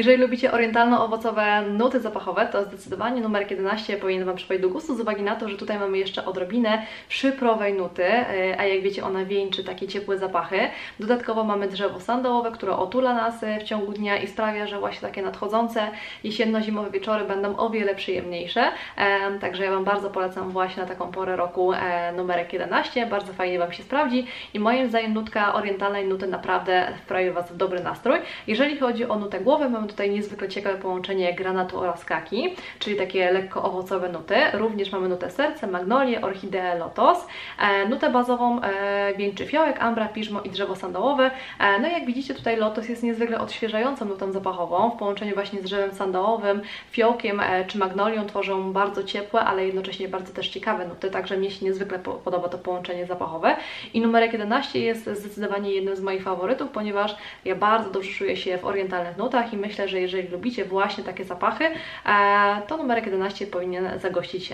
Jeżeli lubicie orientalno-owocowe nuty zapachowe, to zdecydowanie numer 11 powinien Wam przypaść do gustu z uwagi na to, że tutaj mamy jeszcze odrobinę przyprowej nuty, e, a jak wiecie ona wieńczy takie ciepłe zapachy. Dodatkowo mamy drzewo sandałowe, które otula nas e, w ciągu dnia i sprawia, że właśnie takie nadchodzące jesienno-zimowe wieczory będą o wiele przyjemniejsze. E, Także ja Wam bardzo polecam właśnie na taką porę roku numerek 11. Bardzo fajnie Wam się sprawdzi i moim zdaniem nutka orientalnej nuty naprawdę wprawi Was w dobry nastrój. Jeżeli chodzi o nutę głowy, mamy tutaj niezwykle ciekawe połączenie granatu oraz kaki, czyli takie lekko owocowe nuty. Również mamy nutę serce, magnolię, orchideę, lotos. E, nutę bazową e, wieńczy fiołek, ambra, piżmo i drzewo sandałowe. E, no i jak widzicie tutaj lotos jest niezwykle odświeżającą nutą zapachową w połączeniu właśnie z drzewem sandałowym, fiołkiem czy magnolią tworzą bardzo ciepłe, ale jednocześnie bardzo też ciekawe nuty, także mnie się niezwykle po podoba to połączenie zapachowe. I numerek 11 jest zdecydowanie jednym z moich faworytów, ponieważ ja bardzo dobrze czuję się w orientalnych nutach i myślę, że jeżeli lubicie właśnie takie zapachy, e, to numerek 11 powinien zagościć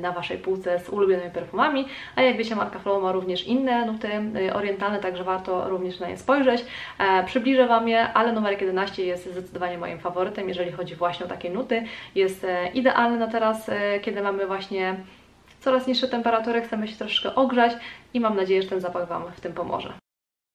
na Waszej półce z ulubionymi perfumami, a jak wiecie marka Flow ma również inne nuty e, orientalne, także warto również na nie spojrzeć. E, przybliżę Wam je, ale numerek 11 jest zdecydowanie moim faworytem, jeżeli chodzi właśnie o takie nuty. Jest e, idealny na teraz, kiedy mamy właśnie coraz niższe temperatury, chcemy się troszeczkę ogrzać i mam nadzieję, że ten zapach Wam w tym pomoże.